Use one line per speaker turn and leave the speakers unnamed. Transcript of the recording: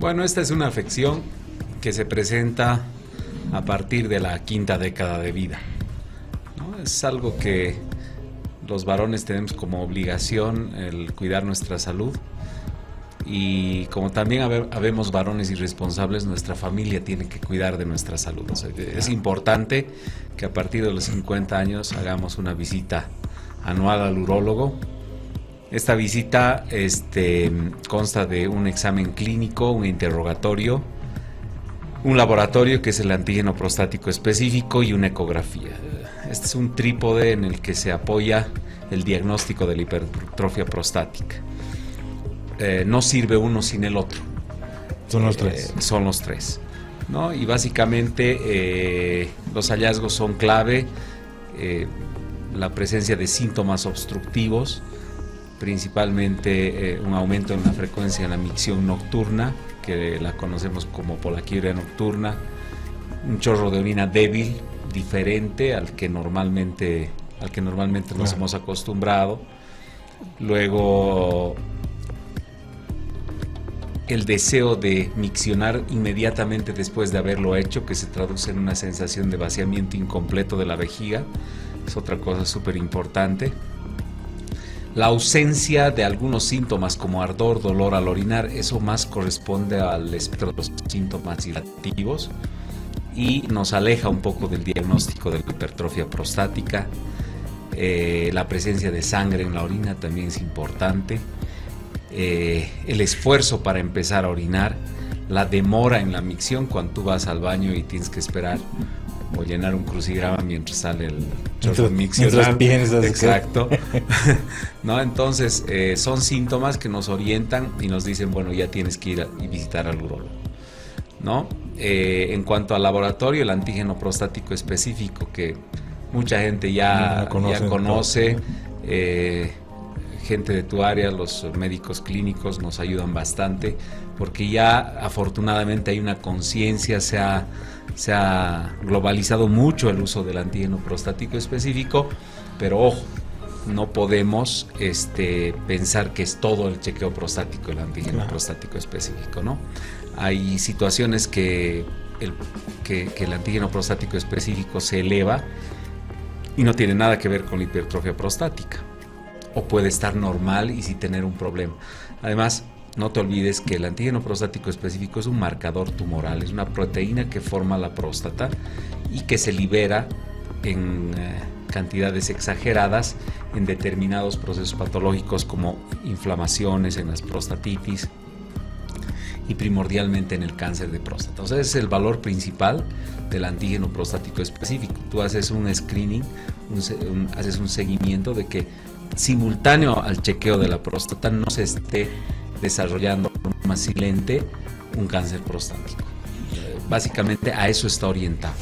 Bueno, esta es una afección que se presenta a partir de la quinta década de vida. Es algo que los varones tenemos como obligación el cuidar nuestra salud y como también habemos varones irresponsables, nuestra familia tiene que cuidar de nuestra salud. es importante que a partir de los 50 años hagamos una visita anual al urólogo. Esta visita este, consta de un examen clínico, un interrogatorio, un laboratorio que es el antígeno prostático específico y una ecografía. Este es un trípode en el que se apoya el diagnóstico de la hipertrofia prostática. Eh, no sirve uno sin el otro.
Son los tres.
Eh, son los tres. ¿no? Y básicamente eh, los hallazgos son clave, la presencia de síntomas obstructivos, principalmente un aumento en la frecuencia de la micción nocturna, que la conocemos como polaquiuria nocturna, un chorro de orina débil, diferente al que normalmente, al que normalmente nos hemos acostumbrado. Luego el deseo de miccionar inmediatamente después de haberlo hecho, que se traduce en una sensación de vaciamiento incompleto de la vejiga, es otra cosa súper importante. La ausencia de algunos síntomas como ardor, dolor al orinar, eso más corresponde al espectro de los síntomas irritativos y nos aleja un poco del diagnóstico de la hipertrofia prostática. Eh, la presencia de sangre en la orina también es importante. Eh, el esfuerzo para empezar a orinar, la demora en la micción cuando tú vas al baño y tienes que esperar o llenar un crucigrama mientras sale el
micción.
Exacto. ¿No? Entonces, eh, son síntomas que nos orientan y nos dicen, bueno, ya tienes que ir y visitar al urólogo. ¿No? Eh, en cuanto al laboratorio, el antígeno prostático específico que mucha gente ya, ya conoce, gente de tu área, los médicos clínicos nos ayudan bastante porque ya afortunadamente hay una conciencia, se ha, se ha globalizado mucho el uso del antígeno prostático específico, pero ojo, no podemos este, pensar que es todo el chequeo prostático el antígeno prostático específico, ¿no? Hay situaciones que el, que el antígeno prostático específico se eleva y no tiene nada que ver con la hipertrofia prostática o puede estar normal y sí tener un problema. Además, no te olvides que el antígeno prostático específico es un marcador tumoral, es una proteína que forma la próstata y que se libera en eh, cantidades exageradas en determinados procesos patológicos como inflamaciones en las prostatitis y primordialmente en el cáncer de próstata. O sea, ese es el valor principal del antígeno prostático específico. Tú haces un screening, haces un seguimiento de que simultáneo al chequeo de la próstata no se esté desarrollando más silente un cáncer prostático. Básicamente a eso está orientado.